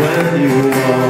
when you walk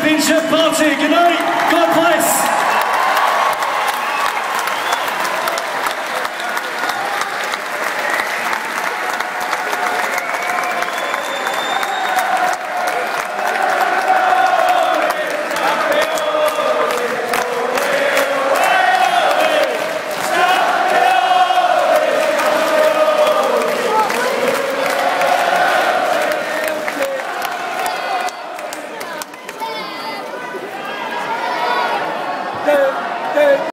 Championship Party. Good night.